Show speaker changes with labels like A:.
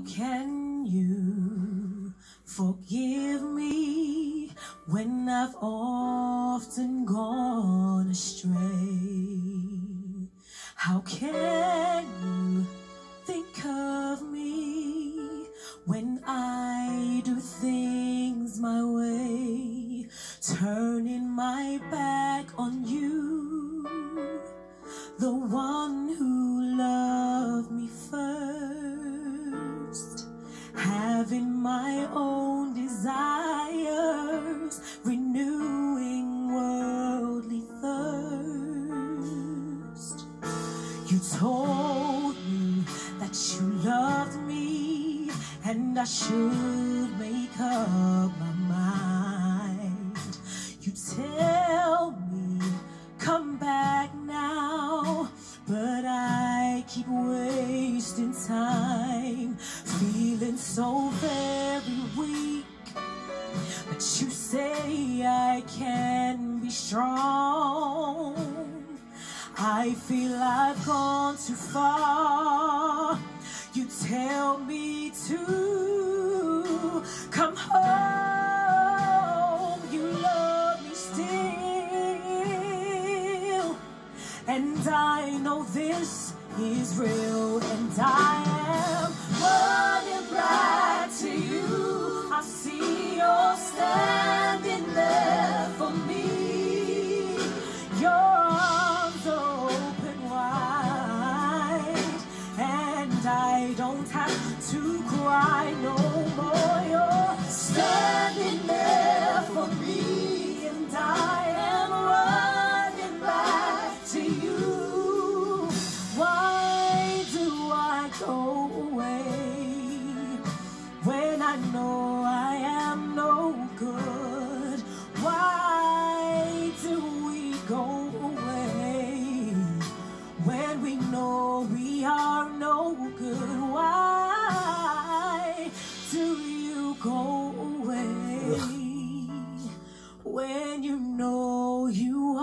A: How can you forgive me when I've often gone astray? How can you think of me when I do things my way, turning You told me that you loved me, and I should make up my mind. You tell me, come back now, but I keep wasting time, feeling so very weak. But you say I can be strong. I feel I've gone too far. You tell me to come home. You love me still. And I know this is real. And I am to cry no when you know you